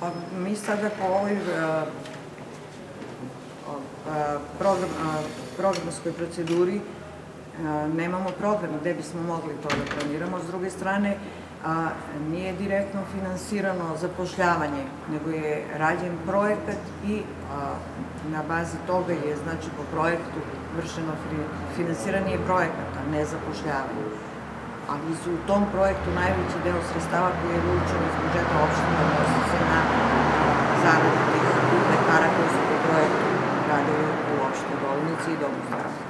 Pa mi sada po ovoj e, e, program, e, programskoj proceduri nemamo program gde bismo mogli to da planiramo. S druge strane, a, nije direktno finansirano zapošljavanje, nego je rađen projekat i na bazi toga je, znači, po projektu vršeno fi- finansiranje projekata, ne zapošljavanje. Ali su u tom projektu najveći deo sredstava koji je vučen iz budžeta opština odnosi se na a, zarade tih lekara koji su po projektu radili u opštoj bolnici i domu zdravlja.